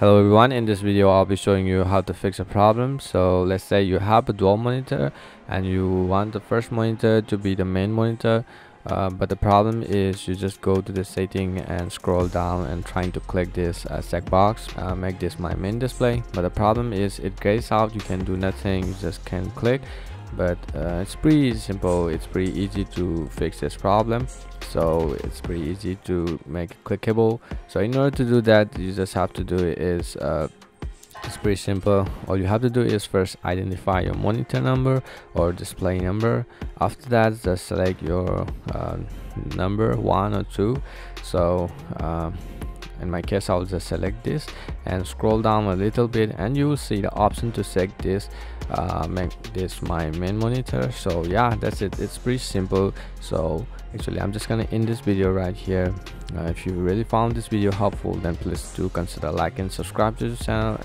Hello everyone, in this video I'll be showing you how to fix a problem. So let's say you have a dual monitor and you want the first monitor to be the main monitor uh, but the problem is you just go to the setting and scroll down and trying to click this uh, checkbox uh, make this my main display. But the problem is it grays out. You can do nothing. You just can click but uh, it's pretty simple. It's pretty easy to fix this problem. So it's pretty easy to make clickable. So in order to do that you just have to do is uh, it's pretty simple. All you have to do is first identify your monitor number or display number. After that just select your uh, number one or two. So uh, in my case I'll just select this and scroll down a little bit and you will see the option to set this uh, make this my main monitor. So yeah that's it. It's pretty simple. So actually I'm just gonna end this video right here. Uh, if you really found this video helpful then please do consider like and subscribe to the channel